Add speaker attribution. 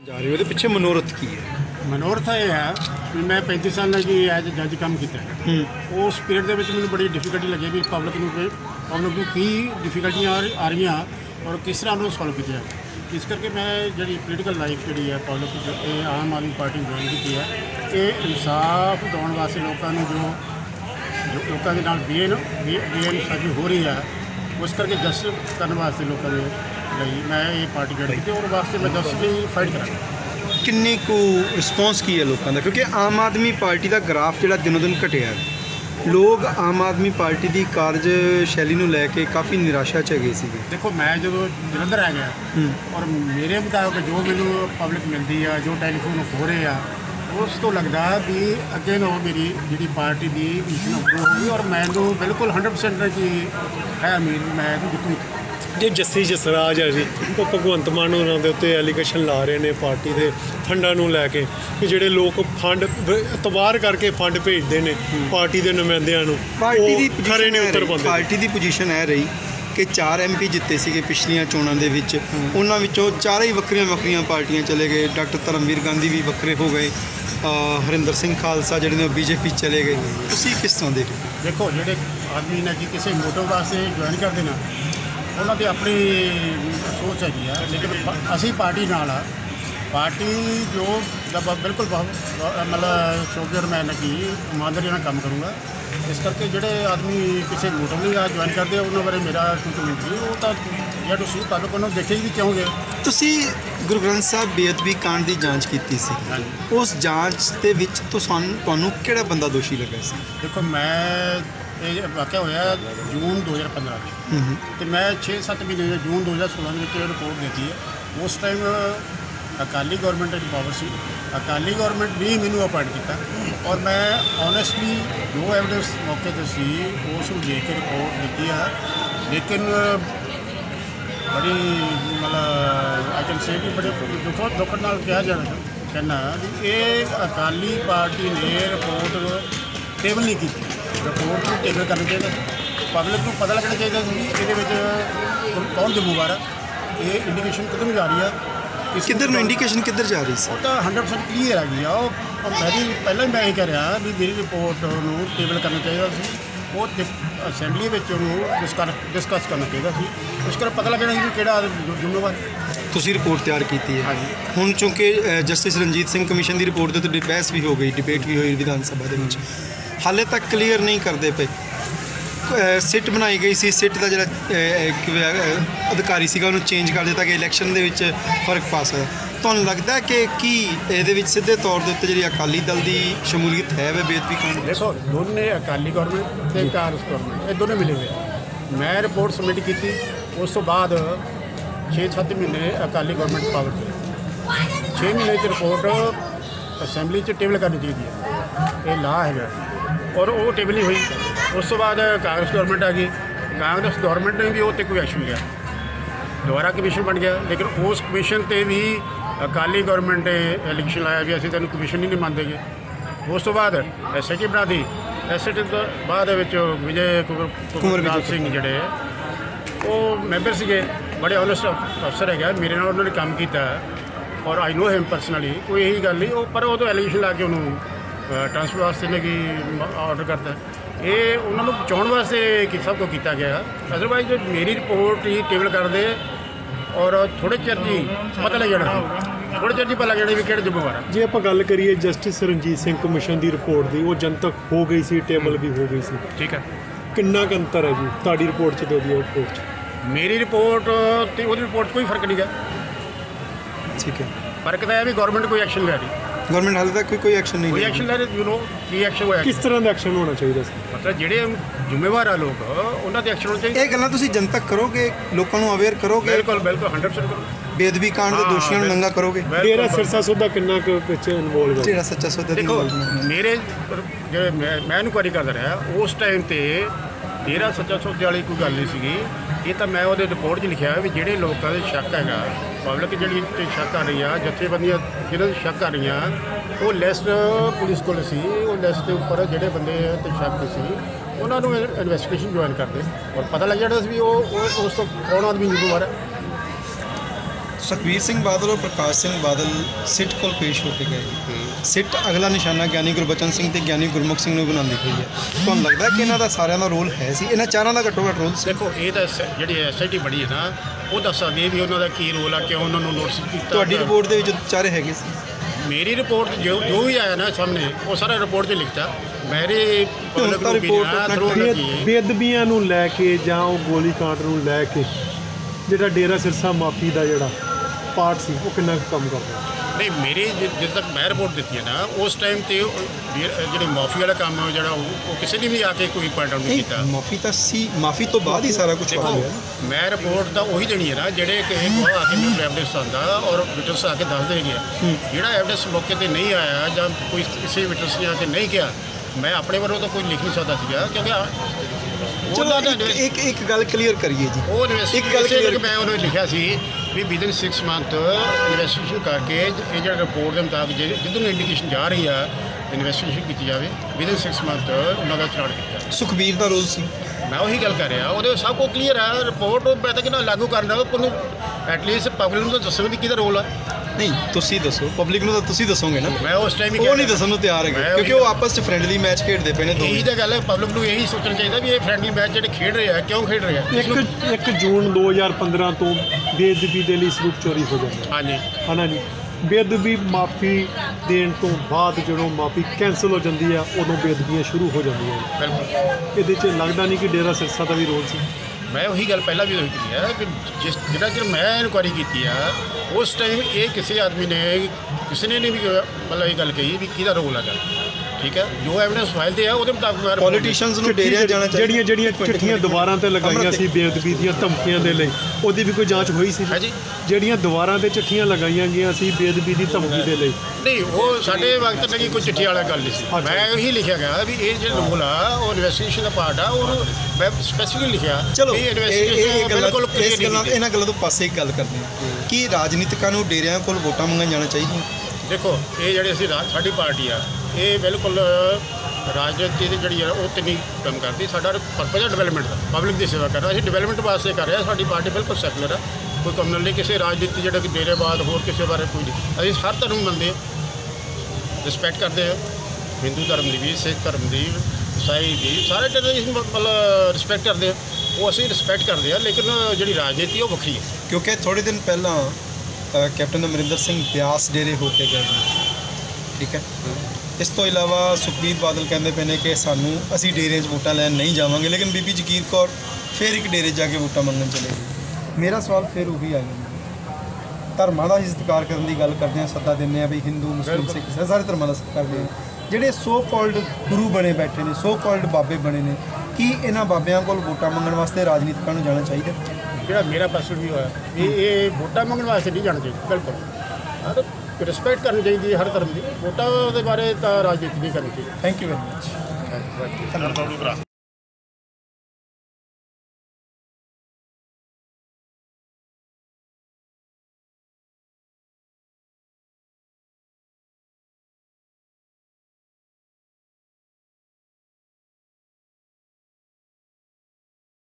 Speaker 1: ਜਾ ਰਹੀ ਉਹਦੇ ਪਿੱਛੇ ਮਨੋਰਥ ਕੀ ਹੈ?
Speaker 2: ਮਨੋਰਥ ਇਹ ਹੈ ਵੀ ਮੈਂ 35 ਸਾਲ ਦਾ ਜੀ ਐਜ ਜੱਜ ਕੰਮ ਕੀਤਾ ਹੈ। ਉਸ ਪੀਰੀਅਡ ਦੇ ਵਿੱਚ ਮੈਨੂੰ ਬੜੀ ਡਿਫਿਕਲਟੀ ਲੱਗੀ ਵੀ ਪਬਲਿਕ ਨੂੰ ਕਿ ਪਬਲਿਕ ਨੂੰ ਕੀ ਡਿਫਿਕਲਟੀਆਂ ਆ ਰਹੀਆਂ ਔਰ ਕਿਸ ਤਰ੍ਹਾਂ ਉਹਨੂੰ ਸੋਲਵ ਕੀਤਾ ਜਾਵੇ ਇਸ ਕਰਕੇ ਮੈਂ ਜਿਹੜੀ ਪੋਲੀਟੀਕਲ ਲਾਈਫ ਜਿਹੜੀ ਹੈ ਪਬਲਿਕ ਇਹ ਆਮ ਆਦਮੀ ਪਾਰਟੀ ਨੂੰ ਜੁਆਇਨ ਕੀਤੀ ਹੈ। ਇਹ ਇਨਸਾਫ ਦਿਵਾਉਣ ਵਾਸਤੇ ਲੋਕਾਂ ਨੂੰ ਜੋ ਲੋਕਾਂ ਦੇ ਨਾਲ ਬੇਨ ਬੇਇਨਸਾਫੀ ਹੋ ਰਹੀ ਹੈ ਉਸ ਕਰਕੇ ਜਸਟਿਸ ਕਰਨ ਵਾਸਤੇ ਲੋਕਾਂ ਦੇ ਲਈ ਮੈਂ ਇਹ ਪਾਰਟੀ ਜੁਆਇਨ ਕੀਤੀ ਔਰ ਵਾਸਤੇ ਮੈਂ ਜਸਟਿਸ ਲਈ ਫਾਈਟ ਕਰਾਂਗਾ।
Speaker 1: ਕਿੰਨੀ ਕੁ ਰਿਸਪੌਂਸ ਕੀ ਹੈ ਲੋਕਾਂ ਦਾ? ਕਿਉਂਕਿ ਆਮ ਆਦਮੀ ਪਾਰਟੀ ਦਾ ਗ੍ਰਾਫ ਜਿਹੜਾ ਦਿਨੋ ਦਿਨ ਘਟਿਆ ਹੈ। ਲੋਕ ਆਮ ਆਦਮੀ ਪਾਰਟੀ ਦੀ ਕਾਰਜ ਸ਼ੈਲੀ ਨੂੰ ਲੈ ਕੇ ਕਾਫੀ ਨਿਰਾਸ਼ਾ ਚ ਗਏ ਸੀਗੇ।
Speaker 2: ਦੇਖੋ ਮੈਂ ਜਦੋਂ ਜਲੰਧਰ ਆ ਗਿਆ ਔਰ ਮੇਰੇ ਮੁਤਾਬਕ ਜੋ ਮੈਨੂੰ ਪਬਲਿਕ ਮਿਲਦੀ ਆ ਜੋ ਟੈਲੀਫੋਨ ਹੋ ਰਹੇ ਆ ਉਸ ਤੋਂ ਲੱਗਦਾ ਵੀ ਅੱਗੇ ਨੂੰ ਮੇਰੀ ਜਿਹੜੀ ਪਾਰਟੀ ਦੀ ਮਿਸ਼ਨ ਅਪਰੂਵ ਹੋਊਗੀ ਔਰ ਮੈਨੂੰ ਬਿਲਕੁਲ 100% ਕੀ ਹੈ ਵੀ ਮੈਂ ਜਿੱਤੂੰਗਾ
Speaker 3: ਜੇ ਜੱਸੀ ਜਸਰਾਜ ਹੈ ਜੀ ਉਹ ਭਗਵੰਤ ਮਾਨ ਉਹਨਾਂ ਦੇ ਉੱਤੇ ਐਲੀਗੇਸ਼ਨ ਲਾ ਰਹੇ ਨੇ ਪਾਰਟੀ ਦੇ ਫੰਡਾਂ ਨੂੰ ਲੈ ਕੇ ਕਿ ਜਿਹੜੇ ਲੋਕ ਫੰਡ ਤਬਾਰ ਕਰਕੇ ਫੰਡ ਭੇਜਦੇ ਨੇ ਪਾਰਟੀ ਦੇ ਨੁਮਾਇੰਦਿਆਂ ਨੂੰ
Speaker 1: ਪਾਰਟੀ ਦੀ
Speaker 3: ਉਹ ਖਰੇ ਉੱਤਰ ਪਾਉਂਦੇ
Speaker 1: ਪਾਰਟੀ ਦੀ ਪੋਜੀਸ਼ਨ ਹੈ ਰਹੀ। ਕਿ ਚਾਰ ਐਮਪੀ ਜਿੱਤੇ ਸੀਗੇ ਪਿਛਲੀਆਂ ਚੋਣਾਂ ਦੇ ਵਿੱਚ। ਉਹਨਾਂ ਵਿੱਚੋਂ ਚਾਰੇ ਹੀ ਵੱਖਰੀਆਂ ਵੱਖਰੀਆਂ ਪਾਰਟੀਆਂ ਚਲੇ ਗਏ। ਡਾਕਟਰ ਧਰਮਵੀਰ ਗਾਂਧੀ ਵੀ ਵੱਖਰੇ ਹੋ ਗਏ। ਹਰਿੰਦਰ ਸਿੰਘ ਖਾਲਸਾ ਜਿਹੜੇ ਨੇ ਬੀਜੇਪੀ ਚਲੇ ਗਏ। ਤੁਸੀਂ ਕਿਸ ਤਰ੍ਹਾਂ ਦੇਖੋ
Speaker 2: ਦੇਖੋ, ਜਿਹੜੇ ਆਦਮੀ ਨੇ ਕਿ ਕਿਸੇ ਮੋਟਰ ਵਾਸਤੇ ਜੁਆਇਨ ਕਰਦੇ ਨਾ, ਉਹਨਾਂ ਦੀ ਆਪਣੀ ਸੋਚ ਹੈਗੀ ਆ। ਲੇਕਿਨ ਅਸੀਂ ਪਾਰਟੀ ਨਾਲ ਆ। ਪਾਰਟੀ ਜੋ ਜਬ ਬਿਲਕੁਲ ਬਹੁਤ- ਮਤਲਬ ਸ਼ੋਗਰ ਮੈਂ ਨਕੀ ਇਮਾਨਦਾਰੀ ਨਾਲ ਕੰਮ ਕਰੂੰਗਾ। ਇਸ ਕਰਕੇ ਜਿਹੜੇ ਆਦਮੀ ਕਿਸੇ ਮੋਟਿਵ ਲਈ ਆ ਜੁਆਇਨ ਕਰਦੇ ਆ ਉਹਨਾਂ ਬਾਰੇ ਮੇਰਾ ਕੋਈ ਕਮੈਂਟ ਨਹੀਂ। ਉਹ ਤਾਂ ਜਾਂ ਤੁਸੀਂ ਤੁਹਾਨੂੰ ਉਹਨੂੰ ਦੇਖੇ ਵੀ ਚਾਹੋਗੇ।
Speaker 1: ਤੁਸੀਂ ਗੁਰੂ ਗ੍ਰੰਥ ਸਾਹਿਬ ਬੇਅਦਬੀ ਕਾਂਡ ਦੀ ਜਾਂਚ ਕੀਤੀ ਸੀ।
Speaker 2: ਹਾਂਜੀ।
Speaker 1: ਉਸ ਜਾਂਚ ਦੇ ਵਿੱਚ ਤੁਹਾਨੂੰ ਤੁਹਾਨੂੰ ਕਿਹੜਾ ਬੰਦਾ ਦੋਸ਼ੀ ਲੱਗਾ ਸੀ?
Speaker 2: ਦੇਖੋ ਮੈਂ ਇਹ ਵਾਕਿਆ ਹੋਇਆ ਜੂਨ 2015 ਵਿੱਚ। ਤੇ ਮੈਂ 6-7 ਮਹੀਨੇ ਦੇ ਜੂਨ 2016 ਦੇ ਵਿੱਚ ਰਿਪੋਰਟ ਦਿੱਤੀ ਹੈ। ਉਸ ਟਾਈਮ ਅਕਾਲੀ ਗਵਰਨਮੈਂਟ ਦੀ ਪਾਵਰ ਸੀ। ਅਕਾਲੀ ਗਵਰਨਮੈਂਟ ਵੀ ਮੈਨੂੰ ਅਪਾਇੰਟ ਕੀਤਾ। ਔਰ ਮੈਂ ਓਨੈਸਟਲੀ ਜੋ ਐਵੀਡੈਂਸ ਮੌਕੇ ਤੇ ਸੀ, ਉਸ ਨੂੰ ਦੇਖ ਕੇ ਰਿਪੋਰਟ ਦਿੱਤੀ ਆ। ਲੇਕਿਨ ਬੜੀ ਮਤਲਬ ਆਈ ਕੈਨ ਸੇ ਕਿ ਬੜੇ ਦੁੱਖ ਦੁੱਖ ਨਾਲ ਕਿਹਾ ਜਾਣਾ ਕਹਿੰਦਾ ਵੀ ਇਹ ਅਕਾਲੀ ਪਾਰਟੀ ਨੇ ਰਿਪੋਰਟ ਟੇਬਲ ਨਹੀਂ ਕੀਤੀ। ਰਿਪੋਰਟ ਨੂੰ ਟੇਬਲ ਕਰਨਾ ਚਾਹੀਦਾ ਪਬਲਿਕ ਨੂੰ ਪਤਾ ਲੱਗਣਾ ਚਾਹੀਦਾ ਸੀ ਵੀ ਇਹਦੇ ਵਿੱਚ ਕੌਣ ਜ਼ਿੰਮੇਵਾਰ ਆ। ਇਹ ਇੰਡੀਕੇਸ਼ਨ ਕਦੋਂ ਜਾ ਰਹੀ ਆ।
Speaker 1: ਕਿੱਧਰ ਨੂੰ ਇੰਡੀਕੇਸ਼ਨ ਕਿੱਧਰ ਜਾ ਰਹੀ ਸੀ?
Speaker 2: ਉਹ ਤਾਂ 100% ਕਲੀਅਰ ਆ ਗਈ ਆ ਉਹ ਉਹ ਮੈਂ ਵੀ ਪਹਿਲਾਂ ਹੀ ਮੈਂ ਇਹ ਕਹਿ ਰਿਹਾ ਵੀ ਮੇਰੀ ਰਿਪੋਰਟ ਨੂੰ ਟੇਬਲ ਕਰਨਾ ਚਾਹੀਦਾ ਸੀ। ਉਹ ਅਸੈਂਬਲੀ ਵਿੱਚ ਉਹਨੂੰ ਡਿਸਕਸ ਡਿਸਕਸ ਕਰਨਾ ਚਾਹੀਦਾ ਸੀ। ਉਸ ਕਰਕੇ ਪਤਾ ਲੱਗਣਾ ਸੀ ਵੀ ਕਿਹੜਾ ਜ਼ਿੰਮੇਵਾਰ।
Speaker 1: ਤੁਸੀਂ ਰਿਪੋਰਟ ਤਿਆਰ ਕੀਤੀ ਹੈ।
Speaker 2: ਹਾਂਜੀ।
Speaker 1: ਹੁਣ ਚੂੰਕਿ ਜਸਟਿਸ ਰਣਜੀਤ ਸਿੰਘ ਕਮਿਸ਼ਨ ਦੀ ਰਿਪੋਰਟ ਦੇ ਉੱਤੇ ਬਹਿਸ ਵੀ ਹੋ ਗਈ ਡਿਬੇਟ ਵੀ ਹੋਈ ਵਿਧਾਨ ਸਭਾ ਦੇ ਵਿੱਚ। ਹਾਲੇ ਤੱਕ ਕਲੀਅਰ ਨਹੀਂ ਕਰਦੇ ਪਏ। ਸਿੱਟ ਬਣਾਈ ਗਈ ਸੀ। ਸਿੱਟ ਦਾ ਜਿਹੜਾ ਅਧਿਕਾਰੀ ਸੀਗਾ, ਉਹਨੂੰ ਚੇਂਜ ਕਰ ਦਿੱਤਾ ਕਿ ਇਲੈਕਸ਼ਨ ਦੇ ਵਿੱਚ ਫ਼ਰਕ ਪਾ ਸਕਦਾ ਤੁਹਾਨੂੰ ਲੱਗਦਾ ਕਿ ਕੀ ਇਹਦੇ ਵਿੱਚ ਸਿੱਧੇ ਤੌਰ ਦੇ ਉੱਤੇ ਜਿਹੜੀ ਅਕਾਲੀ ਦਲ ਦੀ ਸ਼ਮੂਲੀਅਤ ਹੈ, ਵੇ ਬੇਦਬੀ ਕਾਂਡ ਵਿੱਚ
Speaker 2: ਦੇਖੋ, ਦੋਨੇ ਅਕਾਲੀ ਗਵਰਨਮੈਂਟ ਤੇ ਕਾਂਗਰਸ ਗਵਰਨਮੈਂਟ ਇਹ ਦੋਨੇ ਮਿਲੇ ਹੋਏ ਮੈਂ ਰਿਪੋਰਟ ਸਬਮਿਟ ਕੀਤੀ, ਉਸ ਤੋਂ ਬਾਅਦ 6-7 ਮਹੀਨੇ ਅਕਾਲੀ ਗਵਰਨਮੈਂਟ ਪਾਵਰ 'ਚ 6 ਮਹੀਨੇ ਚ ਰਿਪੋਰਟ ਅਸੈਂਬਲੀ 'ਚ ਟੇਬਲ ਕਰਨੀ ਚਾਹੀਦੀ ਹੈ। ਇਹ ਲਾ ਹੈਗਾ। ਔਰ ਉਹ ਟੇਬਲ ਹੀ ਹੋਈ। ਉਸ ਤੋਂ ਬਾਅਦ ਕਾਂਗਰਸ ਗਵਰਨਮੈਂਟ ਆ ਗਈ। ਕਾਂਗਰਸ ਗਵਰਨਮੈਂਟ ਨੇ ਵੀ ਉਹ ਤੇ ਕੋਈ ਐਕਸ਼ਨ ਲਿਆ। ਦੁਬਾਰਾ ਕਮਿਸ਼ਨ ਬਣ ਗਿਆ। ਲੇਕਿਨ ਉਸ ਕਮਿਸ਼ਨ ਤੇ ਵੀ ਅਕਾਲੀ ਗਵਰਨਮੈਂਟ ਨੇ ਐਲੀਗੇਸ਼ਨ ਲਾਇਆ ਵੀ ਅਸੀਂ ਤੈਨੂੰ ਕਮਿਸ਼ਨ ਹੀ ਨਹੀਂ ਮੰਨਦੇਗੇ ਉਸ ਤੋਂ ਬਾਅਦ ਐਸਆਈਟੀ ਬਣਾ ਦੀ ਐਸਆਈਟੀ ਤੋਂ ਬਾਅਦ ਵਿੱਚ ਵਿਜੇ ਕੁਮਾਰ ਸਿੰਘ ਜਿਹੜੇ ਉਹ ਮੈਂਬਰ ਸੀਗੇ। ਬੜੇ ਓਨੈਸਟ ਅਫਸਰ ਹੈਗਾ ਮੇਰੇ ਨਾਲ ਉਹਨਾਂ ਨੇ ਕੰਮ ਕੀਤਾ। ਔਰ ਆਈ ਨੋ ਹਿਮ ਪਰਸਨਲੀ ਕੋਈ ਇਹੀ ਗੱਲ ਨਹੀਂ। ਉਹ ਪਰ ਉਹ ਤੋਂ ਐਲੀਗੇਸ਼ਨ ਲਾ ਕੇ ਉਹਨੂੰ ਟ੍ਰਾਂਸਫਰ ਵਾਸਤੇ ਨੇ ਕਿ ਆਰਡਰ ਕਰਤਾ। ਇਹ ਉਹਨਾਂ ਨੂੰ ਬਚਾਉਣ ਵਾਸਤੇ ਕਿ ਸਭ ਕੁਝ ਕੀਤਾ ਗਿਆ ਅਦਰਵਾਈਜ਼ ਜੋ ਮੇਰੀ ਰਿਪੋਰਟ ਹੀ ਟੇਬਲ ਕਰਦੇ ਔਰ ਥੋੜੇ ਚਿਰ ਹੀ ਪਤਾ ਲੱਗ ਜਾਣਾ। ਥੋੜੇ ਚਿਰ ਹੀ ਪਤਾ ਲੱਗ ਜਾਣਾ ਵੀ ਕਿਹੜੇ ਜ਼ਿੰਮੇਵਾਰ ਆ।
Speaker 3: ਜੇ ਆਪਾਂ ਗੱਲ ਕਰੀਏ ਜਸਟਿਸ ਰਣਜੀਤ ਸਿੰਘ ਕਮਿਸ਼ਨ ਦੀ ਰਿਪੋਰਟ ਦੀ ਉਹ ਜਨਤਕ ਹੋ ਗਈ ਸੀ ਟੇਬਲ ਵੀ ਹੋ ਗਈ ਸੀ।
Speaker 2: ਠੀਕ ਹੈ।
Speaker 3: ਕਿੰਨਾ ਕੁ ਅੰਤਰ ਹੈ ਜੀ? ਤੁਹਾਡੀ ਰਿਪੋਰਟ 'ਚ ਤੇ ਉਹਦੀ ਰਿਪੋਰਟ 'ਚ?
Speaker 2: ਮੇਰੀ ਰਿਪੋਰਟ ਤੇ ਉਹਦੀ ਰਿਪੋਰਟ ਕੋਈ ਫ਼ਰਕ ਨਹੀਂ ਗਾ।
Speaker 1: ਠੀਕ ਹੈ।
Speaker 2: ਫ਼ਰਕ ਤਾਂ ਇਹ ਵੀ ਗਵਰਨਮੈਂਟ ਕੋਈ ਐਕਸ਼ਨ ਲੈ ਰਹੀ।
Speaker 1: ਗਵਰਨਮੈਂਟ ਹਾਲੇ ਤੱਕ ਕੋਈ ਕੋਈ ਐਕਸ਼ਨ ਨਹੀਂ
Speaker 2: ਕੋਈ
Speaker 1: ਲਿਆ।
Speaker 2: ਐਕਸ਼ਨ ਲੈ ਰਹੀ ਯੂ نو ਕੀ ਐਕਸ਼ਨ ਹੋਇਆ?
Speaker 3: ਕਿਸ ਤਰ੍ਹਾਂ ਦਾ ਐਕਸ਼ਨ ਹੋਣਾ ਚਾਹੀਦਾ ਸੀ?
Speaker 2: ਮਤਲਬ ਜਿਹੜੇ ਜ਼ਿੰਮੇਵਾਰ ਆ ਲੋਕ ਉਹਨਾਂ ਤੇ ਐਕਸ਼ਨ ਹੋਣਾ ਚਾਹੀਦਾ?
Speaker 1: ਇਹ ਗੱਲਾਂ ਤੁਸੀਂ ਜਨਤਕ ਕਰੋਗੇ ਲੋਕਾਂ ਨੂੰ ਅਵੇਅਰ ਕਰੋਗੇ?
Speaker 2: ਬਿਲਕੁਲ ਬਿਲਕੁਲ 100% ਕਰੋ।
Speaker 1: ਬੇਦਬੀ ਕਾਂਡ ਦੇ ਦੋਸ਼ੀਆਂ ਨੂੰ ਨੰਗਾ ਕਰੋਗੇ?
Speaker 2: ਬਿਲਕੁਲ।
Speaker 3: ਸਿਰਸਾ ਸੌਦਾ ਕਿੰਨਾ ਕੁ ਵਿੱਚ ਇਨਵੋਲਵ ਹੈ
Speaker 1: ਜਿਹੜਾ ਸੱਚਾ ਦੀ
Speaker 2: ਦੇਖੋ। ਮੇਰੇ ਜਿਹੜੇ ਮੈਂ ਇਨਕੁਆਰੀ ਕਰਦਾ ਰਿਹਾ ਉਸ ਟਾਈਮ ਤੇ ਡੇਰਾ ਸੱਚਾ ਸੌਦੇ ਵਾਲੀ ਕੋਈ ਗੱਲ ਨਹੀਂ ਸੀਗੀ। ਇਹ ਤਾਂ ਮੈਂ ਉਹਦੇ ਰਿਪੋਰਟ 'ਚ ਲਿਖਿਆ ਵੀ ਜਿਹੜੇ ਲੋਕਾਂ ਦੇ ਸ਼ੱਕ ਹੈਗਾ ਪਬਲਿਕ ਜਿਹੜੀ ਤੇ ਸ਼ੱਕ ਆ ਰਹੀ ਆ ਜਥੇਬੰਦੀਆਂ ਜਿਹਨਾਂ ਦੇ ਸ਼ੱਕ ਆ ਰਹੀਆਂ, ਉਹ ਲਿਸਟ ਪੁਲਿਸ ਕੋਲ ਸੀ, ਉਹ ਲਿਸਟ ਦੇ ਉੱਪਰ ਜਿਹੜੇ ਬੰਦੇ ਤੇ ਸ਼ੱਕ ਸੀ, ਉਹਨਾਂ ਨੂੰ ਇਨਵੈਸਟੀਗੇਸ਼ਨ ਜੁਆਇਨ ਕਰਦੇ ਔਰ ਪਤਾ ਲੱਗ ਜਾਣਾ ਸੀ ਵੀ ਉਹ ਉਹ- ਉਸ ਤੋਂ ਕੌਣ ਆਦਮੀ ਜ਼ਿੰਮੇਵਾਰ ਹੈ
Speaker 1: ਸੁਖਬੀਰ ਸਿੰਘ ਬਾਦਲ ਔਰ ਪ੍ਰਕਾਸ਼ ਸਿੰਘ ਬਾਦਲ ਸਿੱਟ ਕੋਲ ਪੇਸ਼ ਹੋ ਕੇ ਗਏ ਸਿੱਟ ਅਗਲਾ ਨਿਸ਼ਾਨਾ ਗਿਆਨੀ ਗੁਰਬਚਨ ਸਿੰਘ ਤੇ ਗਿਆਨੀ ਗੁਰਮੁਖ ਸਿੰਘ ਨੂੰ ਬਣਾਉਂਦੀ ਪਈ ਹੈ। ਤੁਹਾਨੂੰ ਲੱਗਦਾ ਕਿ ਇਹਨਾਂ ਦਾ ਸਾਰਿਆਂ ਦਾ ਰੋਲ ਹੈ ਸੀ? ਇਹਨਾਂ ਚਾਰਾਂ ਦਾ ਘੱਟੋ ਘੱਟ ਰੋਲ ਸੀ?
Speaker 2: ਦੇਖੋ ਇਹ ਤਾਂ ਜਿਹੜੀ ਐਸਆਈਟੀ ਬਣੀ ਹੈ ਨਾ ਉਹ ਦੱਸਾਂਗੇ ਵੀ ਉਹਨਾਂ ਦਾ ਕੀ ਰੋਲ ਆ ਕਿਉਂ ਉਹਨਾਂ ਨੂੰ ਨੋਟਿਸ ਕੀਤਾ
Speaker 1: ਤੁਹਾਡੀ ਰਿਪੋਰਟ ਦੇ ਵਿੱਚ ਚਾਰੇ ਹੈਗੇ ਸੀ।
Speaker 2: ਮੇਰੀ ਰਿਪੋਰਟ ਜੋ ਜੋ ਵੀ ਆਇਆ ਨਾ ਸਾਹਮਣੇ ਉਹ ਸਾਰਾ ਰਿਪੋਰਟ 'ਚ ਲਿਖਤਾ। ਮੇਰੀ ਪਬਲਿਕ
Speaker 1: ਤਾਂ
Speaker 2: ਨੂੰ ਵੀ ਨਾ
Speaker 1: ਆਪਣਾ
Speaker 2: ਥਰੂ
Speaker 3: ਬੇਦ-
Speaker 2: ਲੱਗੀ
Speaker 3: ਬੇਅਦਬੀਆਂ ਨੂੰ ਲੈ ਕੇ ਜਾਂ ਉਹ ਗੋਲੀ ਕਾਂਡ ਨੂੰ ਲੈ ਕੇ ਜਿਹੜਾ ਡੇਰਾ ਸਿਰਸਾ ਮਾਫੀ ਦਾ ਜਿਹੜਾ ਪਾਰਟ ਸੀ ਉਹ ਕਿੰਨਾ ਕੁ ਕੰਮ ਕਰਦਾ?
Speaker 2: ਨਹੀਂ ਮੇਰੀ ਜਿ- ਜਿਸ ਤੱਕ ਮੈਂ ਰਿਪੋਰਟ ਦਿੱਤੀ ਹੈ ਨਾ ਉਸ ਟਾਈਮ ਤੇ ਉਹ ਜਿਹੜੇ ਮਾਫੀ ਵਾਲਾ ਕੰਮ ਹੈ ਜਿਹੜਾ ਉਹ ਉਹ ਕਿਸੇ ਨੇ ਵੀ ਆ ਕੇ ਕੋਈ ਪੁਆਇੰਟ ਆਊਟ ਨਹੀਂ ਕੀਤਾ।
Speaker 1: ਮਾਫੀ ਤਾਂ ਸੀ ਮਾਫੀ ਤੋਂ ਬਾਅਦ ਹੀ ਸਾਰਾ ਕੁਝ ਹੋ ਗਿਆ
Speaker 2: ਮੈਂ ਰਿਪੋਰਟ ਤਾਂ ਉਹੀ ਦੇਣੀ ਹੈ ਨਾ ਜਿਹੜੇ ਕਿ ਗਵਾਹ ਆ ਕੇ ਮੈਨੂੰ ਐਵਿਡੈਂਸ ਆਉਂਦਾ ਔਰ ਵਿਟਨਸ ਆ ਕੇ ਦੱਸ ਦੇਗੇ ਜਿਹੜਾ ਐਵਿਡੈਂਸ ਮੌਕੇ ਤੇ ਨਹੀਂ ਆਇਆ ਜਾਂ ਕੋਈ ਕਿਸੇ ਵਿਟਨਸ ਨੇ ਆ ਕੇ ਨਹੀਂ ਕਿਹਾ ਮੈਂ ਆਪਣੇ ਵੱਲੋਂ ਤਾਂ ਕੋਈ ਲਿਖ ਨਹੀਂ ਸਕਦਾ ਸੀਗਾ ਕਿਉਂਕਿ ਉਹਦਾ ਤਾਂ
Speaker 1: ਇੱਕ ਇੱਕ ਗੱਲ ਕਲੀਅਰ ਕਰੀਏ ਜੀ।
Speaker 2: ਉਹ
Speaker 1: ਇੱਕ ਗੱਲ
Speaker 2: ਲਈ ਮੈਂ ਉਹਨੂੰ ਲਿਖਿਆ ਸੀ ਵੀ ਵਿਦਨ 6 ਮੰਥ ਇਨਵੈਸਟੀਗੇਸ਼ਨ ਕਰਕੇ ਇਹ ਜਿਹੜਾ ਰਿਪੋਰਟ ਦੇ ਮੁਤਾਬਕ ਜਿੱਦੋਂ ਇੰਡੀਕੇਸ਼ਨ ਜਾ ਰਹੀ ਆ ਇਨਵੈਸਟੀਗੇਸ਼ਨ ਕੀਤੀ ਜਾਵੇ ਵਿਦਨ 6 ਮੰਥ ਉਹਨਾਂ ਦਾ ਚਲਾਨ ਕੀਤਾ
Speaker 1: ਸੁਖਬੀਰ ਦਾ ਰੋਲ ਸੀ।
Speaker 2: ਮੈਂ ਉਹੀ ਗੱਲ ਕਰ ਰਿਹਾ ਉਹਦੇ ਸਭ ਕੁਝ ਕਲੀਅਰ ਆ ਰਿਪੋਰਟ ਮੈਂ ਤਾਂ ਕਿਹਨਾਂ ਲਾਗੂ ਕਰਨਾ ਉਹਨੂੰ ਐਟਲੀਸਟ ਪਬਲਿਕ ਨੂੰ ਤਾਂ ਦੱਸਣ ਦੀ ਕਿਹਦਾ ਰੋਲ ਆ।
Speaker 1: ਨਹੀਂ ਤੁਸੀਂ ਦੱਸੋ ਪਬਲਿਕ ਨੂੰ ਤਾਂ ਤੁਸੀਂ ਦੱਸੋਗੇ ਨਾ।
Speaker 2: ਮੈਂ ਉਸ ਟਾਈਮ ਹੀ
Speaker 1: ਉਹ ਨਹੀਂ। ਦੱਸਣ ਨੂੰ ਤਿਆਰ ਹੈਗੇ
Speaker 2: ਮੈਂ
Speaker 1: ਕਿਉਂਕਿ
Speaker 2: ਉਹੀ-
Speaker 1: ਆਪਸ ਚ ਫ੍ਰੈਂਡਲੀ ਮੈਚ ਖੇਡਦੇ ਪਏ ਨੇ
Speaker 2: ਇਹੀ
Speaker 1: ਦੋਵੇਂ
Speaker 2: ਤਾਂ ਗੱਲ ਹੈ ਪਬਲਿਕ ਨੂੰ ਇਹੀ ਸੋਚਣਾ ਚਾਹੀਦਾ ਵੀ ਇਹ ਫ੍ਰੈਂਡਲੀ ਮੈਚ ਜਿਹੜੇ ਖੇਡ ਰਹੇ ਆ ਕਿਉਂ ਖੇਡ ਰਹੇ ਆ?
Speaker 3: ਇੱਕ 1 ਜੂਨ 2015 ਤੋਂ ਬੇਅਦਬੀ ਦੇ ਲਈ ਸਬੂਤ ਚੋਰੀ ਹੋ ਜਾਂਦਾ
Speaker 2: ਹਾਂਜੀ।
Speaker 3: ਹਨਾ ਜੀ? ਬੇਅਦਬੀ ਮਾਫੀ ਦੇਣ ਤੋਂ ਬਾਅਦ ਜਦੋਂ ਮਾਫੀ ਕੈਨਸਲ ਹੋ ਜਾਂਦੀ ਆ ਉਦੋਂ ਬੇਅਦਬੀਆਂ ਸ਼ੁਰੂ ਹੋ ਜਾਂਦੀਆਂ ਨੇ।
Speaker 2: ਬਿਲਕੁਲ।
Speaker 3: ਇਹਦੇ 'ਚ ਲੱਗਦਾ ਨਹੀਂ ਕਿ ਡੇਰਾ ਸਿਰਸਾ ਦਾ ਵੀ ਰੋਲ ਸੀ।
Speaker 2: ਮੈਂ ਉਹੀ ਗੱਲ ਪਹਿਲਾਂ ਵੀ ਉਹੀ ਕੀਤੀ ਆ ਕਿ ਜਿਸ ਜਿਹੜਾ ਚਿਰ ਮੈਂ ਇਨਕੁਆਰੀ ਕੀਤੀ ਆ ਉਸ ਟਾਈਮ ਇਹ ਕਿਸੇ ਆਦਮੀ ਨੇ, ਕਿਸੇ ਨੇ ਨਹੀਂ ਵੀ, ਮਤਲਬ ਇਹ ਗੱਲ ਕਹੀ ਵੀ ਕਿਹਦਾ ਰੋਲ ਹੈਗਾ। ਠੀਕ ਹੈ? ਜੋ ਐਵੀਡੈਂਸ ਫਾਈਲ ਤੇ ਆ ਉਹਦੇ ਮੁਤਾਬਕ ਮੈਂ
Speaker 1: ਪੋਲੀਟੀਸ਼ੀਅਨਸ ਨੂੰ ਡੇਰਿਆ ਜਾਣਾ ਚਾਹੀਦਾ।
Speaker 3: ਜਿਹੜੀਆਂ ਜਿਹੜੀਆਂ ਚਿੱਠੀਆਂ ਦੁਬਾਰਾਂ ਤੇ ਲਗਾਈਆਂ ਸੀ ਬੇਅਦਬੀ ਦੀਆਂ ਧਮਕੀਆਂ ਦੇ ਲਈ ਉਹਦੀ ਵੀ ਕੋਈ ਜਾਂਚ ਹੋਈ ਸੀ?
Speaker 2: ਹਾਂਜੀ।
Speaker 3: ਜਿਹੜੀਆਂ ਦੁਬਾਰਾਂ ਤੇ ਚਿੱਠੀਆਂ ਲਗਾਈਆਂ ਗਈਆਂ ਸੀ ਬੇਅਦਬੀ ਦੀ ਧਮਕੀ ਦੇ ਲਈ।
Speaker 2: ਨਹੀਂ ਉਹ ਸਾਡੇ ਵਕਤ ਨਹੀਂ ਕੋਈ ਚਿੱਠੀ ਵਾਲਾ ਗੱਲ ਨਹੀਂ ਸੀ। ਮੈਂ ਉਹੀ ਲਿਖਿਆ ਗਿਆ ਵੀ ਇਹ ਜਿਹੜਾ ਰੋਲ ਆ ਉਹ ਇਨਵੈਸਟੀਗੇਸ਼ਨ ਦਾ ਪਾਰਟ ਆ ਉਹਨੂੰ ਮੈਂ ਸਪੈਸੀਫਿਕਲੀ ਲਿਖਿਆ
Speaker 1: ਚਲੋ ਇਹ
Speaker 2: ਇਨਵੈਸਟੀਗੇਸ਼ਨ ਬਿਲਕੁਲ
Speaker 1: ਇਸ
Speaker 2: clear ਨਹੀਂ।
Speaker 1: ਇਹਨਾਂ ਗੱਲਾਂ ਤੋਂ ਪਾਸੇ ਇੱਕ ਗੱਲ ਕਰਦੇ ਹਾਂ। ਕਿ ਰਾਜਨੀਤਿਕਾਂ ਨੂੰ ਡੇਰਿਆਂ ਕੋਲ ਵੋਟਾਂ ਮੰਗਣ ਜਾਣਾ ਚਾਹੀਦਾ?
Speaker 2: ਦੇਖੋ, ਇਹ ਜਿਹੜੇ ਅਸੀਂ ਰਾ- ਸਾਡੀ ਪਾਰਟੀ ਆ, ਇਹ ਬਿਲਕੁਲ ਰਾਜਨੀਤੀ ਦੀ ਜਿਹੜੀ ਆ, ਉਹ ਤੇ ਨਹੀਂ ਕੰਮ ਕਰਦੀ। ਸਾਡਾ ਪਰਪਸ ਹੈ ਡਿਵੈਲਪਮੈਂਟ ਦਾ ਪਬਲਿਕ ਦੀ ਸੇਵਾ ਕਰਨਾ। ਅਸੀਂ ਡਿਵੈਲਪਮੈਂਟ ਵਾਸਤੇ ਕਰ ਰਹੇ ਹਾਂ, ਸਾਡੀ ਪਾਰਟੀ ਬਿਲਕੁਲ ਸੈਕੂਲਰ ਆ। ਕੋਈ ਕਮਿਊਨਲ ਨਹੀਂ, ਕਿਸੇ ਰਾਜਨੀਤੀ ਜਿਹੜਾ ਕਿ ਡੇਰੇ ਬਾਦ ਹੋਰ ਕਿਸੇ ਬਾਰੇ ਕੋਈ ਨਹੀਂ। ਅਸੀਂ ਹਰ ਧਰਮ ਮੰਨਦੇ ਹਾਂ ਰਿਸਪੈਕਟ ਕਰਦੇ ਹਾਂ। ਹਿੰਦੂ ਧਰਮ ਦੀ ਵੀ, ਸਿੱਖ ਧਰਮ ਦੀ, ਈਸਾਈ ਦੀ, ਸਾਰੇ ਧਰਮ ਦੀ ਅਸੀਂ ਮਤਲਬ ਰਿਸਪੈਕਟ ਕਰਦੇ ਹਾਂ। ਉਹ ਅਸੀਂ ਰਿਸਪੈਕਟ ਕਰਦੇ ਹਾਂ, ਲੇਕਿਨ ਜਿਹੜੀ ਰਾਜਨੀਤੀ ਉਹ ਵੱਖਰੀ ਹੈ
Speaker 1: ਕਿਉਂਕਿ ਥੋੜੇ ਦਿਨ ਪਹਿਲਾਂ ਕੈਪਟਨ ਅਮਰਿੰਦਰ ਸਿੰਘ ਬਿਆਸ ਡੇਰੇ ਹੋ ਕੇ ਗਏ ਨੇ। ਠੀਕ ਹੈ? ਇਸ ਤੋਂ ਇਲਾਵਾ ਸੁਖਬੀਰ ਬਾਦਲ ਕਹਿੰਦੇ ਪਏ ਨੇ ਕਿ ਸਾਨੂੰ ਅਸੀਂ ਡੇਰੇ 'ਚ ਵੋਟਾਂ ਲੈਣ ਨਹੀਂ ਜਾਵਾਂਗੇ ਲੇਕਿਨ ਬੀਬੀ ਜਗੀਰ ਕੌਰ ਫਿਰ ਇੱਕ ਡੇਰੇ ਜਾ ਕੇ ਵੋਟਾਂ ਮੰਗਣ ਚਲੇ ਗਈ ਮੇਰਾ ਸਵਾਲ ਫਿਰ ਉਹੀ ਆ ਜਾਂਦਾ। ਧਰਮਾਂ ਦਾ ਸਤਿਕਾਰ ਕਰਨ ਦੀ ਗੱਲ ਕਰਦੇ ਹਾਂ ਸੱਦਾ ਦਿੰਦੇ ਆ ਵੀ ਹਿੰਦੂ ਮੁਸਲਿਮ ਸਿੱਖ ਸਾਰੇ ਧਰਮਾਂ ਦਾ ਸਤਿਕਾਰ ਕਰਦੇ ਜਿਹੜੇ ਸੋ ਕਾਲਡ ਗੁਰੂ ਬਣੇ ਬੈਠੇ ਨੇ ਸੋ ਕਾਲਡ ਬਾਬੇ ਬਣੇ ਨੇ ਕੀ ਇਹਨਾਂ ਬਾਬਿਆਂ ਕੋਲ ਵੋਟਾਂ ਮੰਗਣ ਵਾਸਤੇ ਰਾਜਨੀਤਿਕਾਂ ਨੂੰ ਜਾਣਾ ਚਾਹੀਦਾ?
Speaker 2: ਜਿਹੜਾ ਮੇਰਾ ਪਰਸਨ ਵੀ ਹੋਇਆ ਇਹ ਇਹ ਵੋਟਾਂ ਮੰਗਣ ਵਾਸਤੇ ਨਹੀਂ ਜਾਣਾ ਚਾਹੀਦਾ ਬਿਲਕੁਲ। ਹਾਂ ਤਾਂ ਰਿਸਪੈਕਟ ਕਰਨੀ ਚਾਹੀਦੀ ਹੈ ਹਰ ਧਰਮ ਦੀ। ਵੋਟਾਂ ਦੇ ਬਾਰੇ ਤਾਂ ਰਾਜਨੀਤੀ ਨਹੀਂ ਕਰਨੀ ਚਾਹੀਦੀ।
Speaker 1: Thank you very much